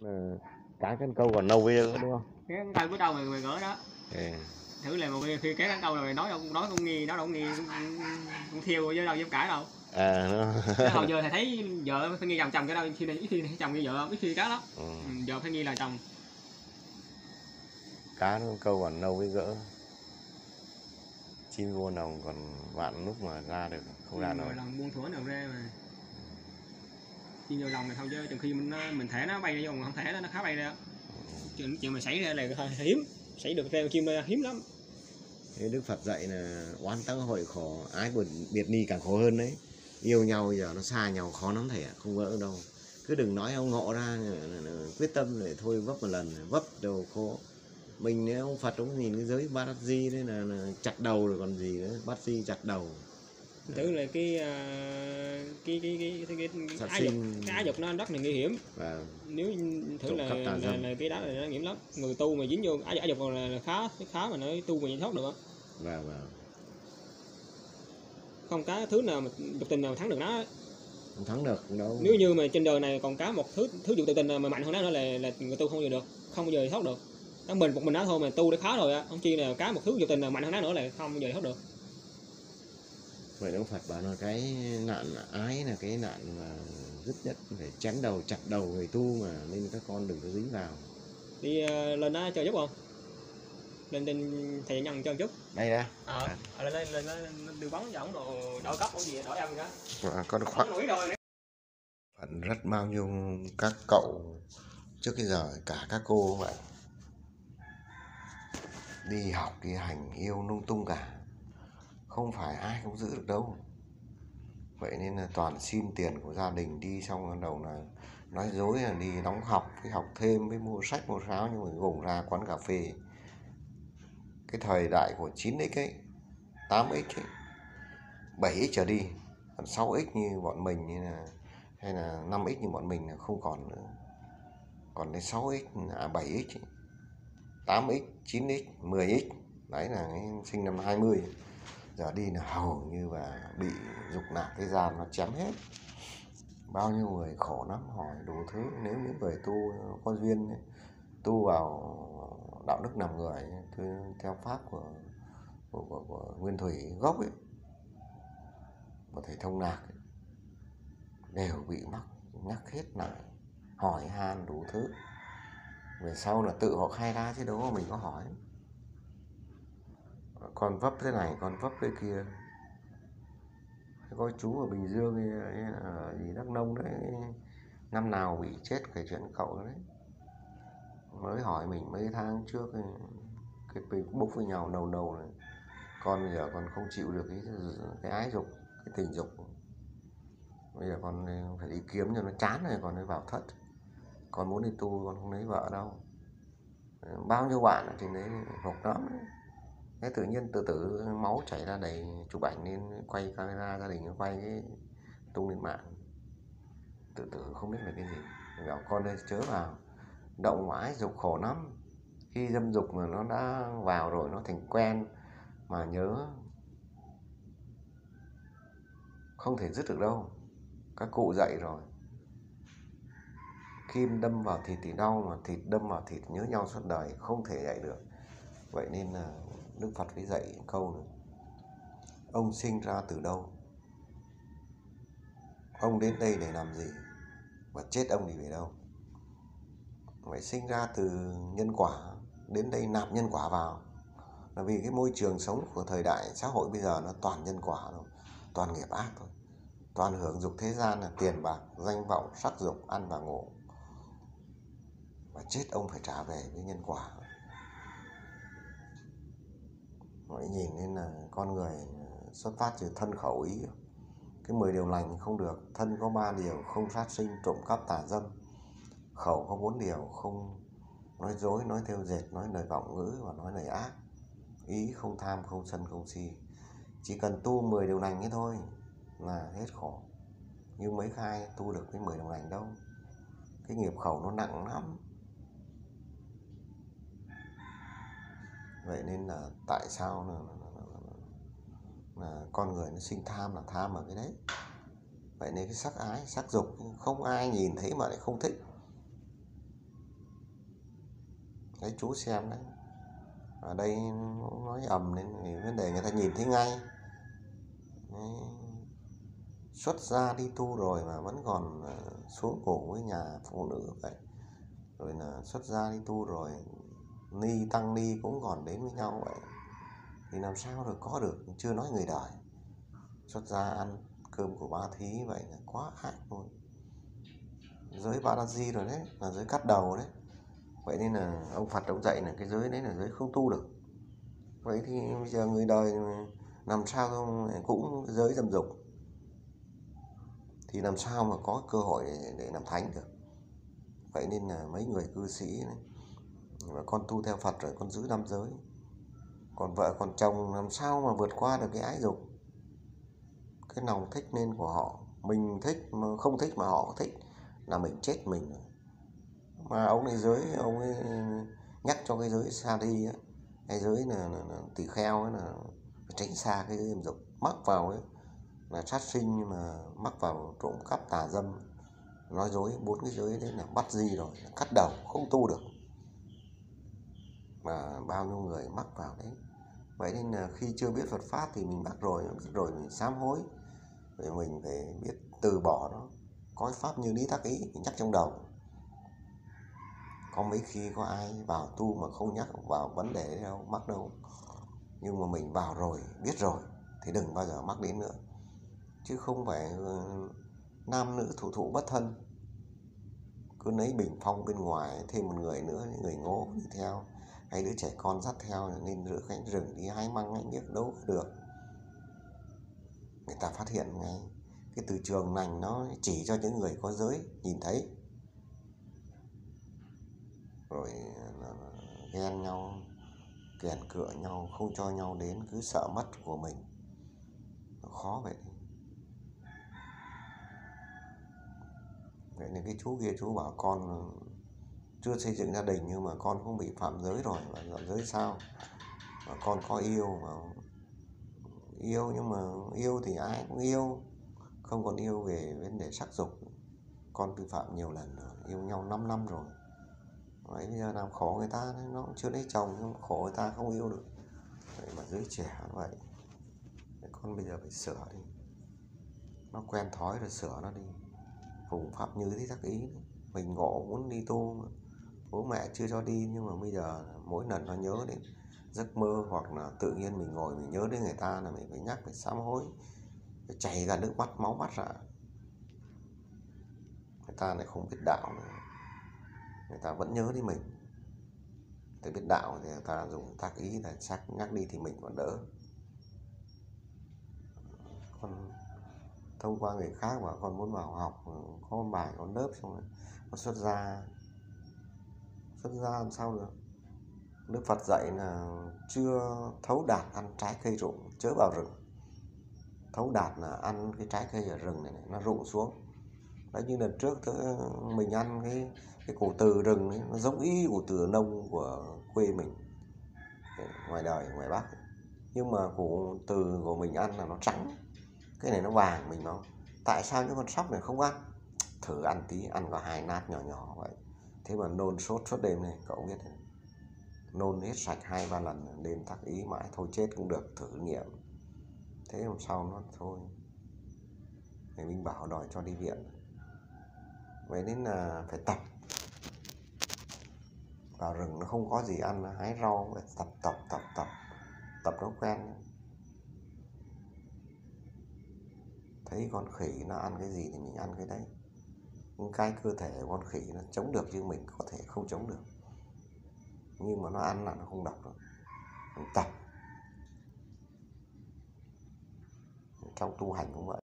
Là cá cân câu còn nâu với nữa đúng không? Cái tay của đâu mày mày gỡ đó. Ừ. thử là một khi cái câu rồi nói đâu nói không nghi nói đâu nghi cũng, cũng thiêu với đâu dám cãi đâu. À nó hồi giờ thầy thấy vợ phải nghi chồng chồng cái đâu khi này ít khi chồng như vợ ít khi cá lắm. Ừ. ừ, vợ phải nghi là chồng. Cá nó câu còn nâu với gỡ. Chim vô đồng còn vạn lúc mà ra được không ra nổi. buông thủa nào ra mà chi nhiều lòng này thôi chứ trừ khi mình ờ, mình thể nó bay ra vô không thể nó nó khá bay ra. Chuyện chuyện mà xảy ra là hơi hiếm xảy được theo chim là hiếm lắm. Thế Đức Phật dạy là oán tăng hội khổ ái buồn biệt ly càng khổ hơn đấy. Yêu nhau giờ nó xa nhau khó lắm thầy ạ không vỡ đâu. Cứ đừng nói ông ngộ ra ờ, quyết tâm để thôi vấp một lần vấp đầu khổ. Mình nếu ông Phật ông nhìn cái giới bát di đấy là, là chặt đầu rồi còn gì nữa bát di chặt đầu thử là cái à, cái cái cái cái, cái, Sát ái dục cái ái dục nó rất là nguy hiểm. Và nếu thử là, là, là cái đó là nó hiểm lắm. Người tu mà dính vô ái, ái dục là, là khá khá mà nó tu mà thoát được á. và và. Không có thứ nào mà dục tình nào thắng được nó không thắng được đâu. Nếu như mà trên đời này còn có một thứ thứ dục tình nào mà mạnh hơn nó nữa là là người tu không giờ được không bao giờ thoát được. Đó mình một mình nó thôi mà tu đã khó rồi á. Không chi là có một thứ dục tình nào mạnh hơn nó nữa là không bao giờ thoát được vậy ông Phật bảo là cái nạn ái là cái nạn mà dứt nhất phải chém đầu chặt đầu người tu mà nên các con đừng có dính vào. Đi ờ, lên đó chơi giúp không? Lên trên thầy nhân cho một chút. Đây đây. ờ lên lên lên lên tư vấn dẫn đồ đổi cấp cái gì đổi ăn đó. Con không nổi rồi Phận rất bao nhiêu các cậu trước cái giờ cả các cô vậy? Đi học đi hành yêu lung tung cả không phải ai cũng giữ được đâu. Vậy nên là toàn xin tiền của gia đình đi, xong ban đầu là nói dối là đi đóng học với học thêm với mua sách, mua sáo nhưng mà gồng ra quán cà phê. Cái thời đại của 9x ấy 8x ấy 7x trở đi, còn 6x như bọn mình như là, hay là 5x như bọn mình là không còn nữa. Còn đến 6x à 7x 8x 9x 10x đấy là sinh năm 20 giờ đi là hầu như là bị dục nạp cái gian nó chém hết. Bao nhiêu người khổ lắm hỏi đủ thứ. Nếu những người tu có duyên tu vào đạo đức làm người theo- pháp của của, của, của nguyên thủy gốc ấy của thầy thông lạc ấy, đều bị mắc nhắc hết lại hỏi han đủ thứ. Về sau là tự họ khai ra chứ đâu có mình có hỏi con vấp thế này con vấp thế kia. Có chú ở bình dương ấy, ấy, ở gì đắk nông đấy năm nào bị chết cái chuyện cậu đấy. Mới hỏi mình mấy tháng trước ấy, cái bốc với nhau đầu đầu này. Con bây giờ con không chịu được cái cái ái dục cái tình dục. Bây giờ con phải đi kiếm cho nó chán rồi còn mới vào thất. Con muốn đi tu con không lấy vợ đâu. Bao nhiêu bạn ở trên đấy phục lắm. đấy thế tự nhiên từ từ máu chảy ra đầy chụp ảnh nên quay camera gia đình, quay cái tung lên mạng. Tự tử không biết là cái gì. Bảo, con ơi, chớ vào. Động mãi dục khổ lắm. Khi dâm dục mà nó đã vào rồi, nó thành quen mà nhớ, không thể dứt được đâu. Các cụ dạy rồi. Kim đâm vào thịt thì đau mà thịt đâm vào thịt nhớ nhau suốt đời, không thể dạy được. Vậy nên là đức phật mới dạy câu này ông sinh ra từ đâu? Ông đến đây để làm gì? Và chết ông thì về đâu? Phải sinh ra từ nhân quả, đến đây nạp nhân quả vào. Là vì cái môi trường sống của thời đại xã hội bây giờ nó toàn nhân quả thôi, toàn nghiệp ác thôi. Toàn hưởng dục thế gian là tiền bạc, danh vọng, sắc dục, ăn và ngủ. Và chết ông phải trả về với nhân quả. Mọi nhìn nên là con người ờ, xuất phát từ thân khẩu ý. Cái 10 điều lành không được, thân có ba điều không sát sinh, trộm cắp tà dâm. Khẩu có bốn điều không nói dối, nói theo dệt, nói lời vọng ngữ và nói lời ác. Ý không tham, không sân, không si. Chỉ cần tu 10 điều lành ấy thôi là hết khổ. Nhưng mấy khai tu được cái 10 điều lành đâu. Cái nghiệp khẩu nó nặng lắm. Vậy nên là tại sao là, là, là, là, là con người nó sinh tham là tham ở cái đấy? Vậy nên cái sắc ái sắc dục không ai nhìn thấy mà lại không thích. Đấy chú xem đấy. Ở đây nói ầm nên vấn đề người ta nhìn thấy ngay. Đấy. xuất gia đi tu rồi mà vẫn còn ờ, xuống cổ với nhà phụ nữ vậy. Rồi là xuất gia đi tu rồi ni tăng ni cũng còn đến với nhau vậy. Thì làm sao được có được? Chưa nói người đời. Xuất gia ăn cơm của ba thí vậy là quá ác luôn. Giới ba la di rồi đấy là giới cắt đầu đấy. Vậy nên là ông phật ông dạy là cái giới đấy là giới không tu được. Vậy thì bây giờ người đời làm sao cũng giới dâm dục? Thì làm sao mà có cơ hội để, để làm thánh được? Vậy nên là mấy người cư sĩ này, và con tu theo phật rồi con giữ năm giới. Còn vợ còn chồng làm sao mà vượt qua được cái ái dục? Cái lòng thích nên của họ. Mình thích mà không thích mà họ thích là mình chết mình mà ông này giới ông ấy nhắc cho cái giới xa đi á cái giới là, là, là tỳ kheo ấy là tránh xa cái giới dục. Mắc vào ấy là sát sinh nhưng mà mắc vào trộm cắp tà dâm. Nói dối bốn cái giới đấy là bắt gì rồi cắt đầu không tu được mà bao nhiêu người mắc vào đấy. Vậy nên là khi chưa biết Phật pháp thì mình mắc rồi biết rồi mình sám hối. Rồi mình phải biết từ bỏ nó. Có pháp như lý tác ý nhắc trong đầu. Có mấy khi có ai vào tu mà không nhắc vào vấn đề đấy đâu, mắc đâu. Nhưng mà mình vào rồi, biết rồi, thì đừng bao giờ mắc đến nữa. Chứ không phải ừ, nam nữ thủ thụ bất thân. Cứ lấy bình phong bên ngoài, thêm một người nữa, người ngố đi theo hay đứa trẻ con dắt theo nên rửa cánh rừng đi hái măng anh biết đâu được. Người ta phát hiện ngay, cái từ trường lành nó chỉ cho những người có giới, nhìn thấy. Rồi ghen nhau, kèn cựa nhau, không cho nhau đến, cứ sợ mất của mình. Nó khó vậy. Vậy nên cái chú kia, chú bảo con chưa xây dựng gia đình nhưng mà con cũng bị phạm giới rồi. Và phạm giới sao? Và con có yêu mà yêu nhưng mà yêu thì ai cũng yêu không còn yêu về vấn đề sắc dục. Con vi phạm nhiều lần rồi yêu nhau 5 năm rồi. Đấy, bây giờ làm khổ người ta nó cũng chưa lấy chồng nhưng khổ người ta không yêu được. Vậy mà giới trẻ như vậy. Con bây giờ phải sửa đi. Nó quen thói rồi sửa nó đi. Phùng pháp như thế tác ý mình ngộ muốn đi tu mà bố mẹ chưa cho đi, nhưng mà bây giờ mỗi lần nó nhớ đến giấc mơ hoặc là tự nhiên mình ngồi mình nhớ đến người ta là mình phải nhắc, phải sám hối, phải chảy ra nước mắt, máu mắt ra. Người ta lại không biết đạo nữa. Người ta vẫn nhớ đến mình. Để biết đạo thì người ta dùng tác ý là chắc nhắc đi thì mình còn đỡ. Con thông qua người khác mà con muốn vào học, có bài, có lớp xong rồi con xuất ra xuất ra làm sao được? Đức Phật dạy là chưa thấu đạt ăn trái cây rụng chớ vào rừng. Thấu đạt là ăn cái trái cây ở rừng này, này nó rụng xuống. Đấy như lần trước mình ăn cái cái củ từ rừng ấy, nó giống y củ từ nông của quê mình ngoài đời ngoài bắc. Nhưng mà củ từ của mình ăn là nó trắng cái này nó vàng mình nó. Tại sao những con sóc này không ăn? Thử ăn tí ăn có hai nát nhỏ nhỏ vậy thế mà nôn sốt suốt đêm này cậu biết này. nôn hết sạch hai ba lần, đêm tắc ý mãi, thôi chết cũng được, thử nghiệm. Thế hôm sau nó thôi. Thì mình bảo đòi cho đi viện. Vậy nên là phải tập. Vào rừng nó không có gì ăn hái rau, phải tập tập tập tập. Tập nó quen. Thấy con khỉ nó ăn cái gì thì mình ăn cái đấy những cái cơ thể con khỉ nó chống được chứ mình có thể không chống được. Nhưng mà nó ăn là nó không đọc đâu mình tập. Trong tu hành cũng vậy.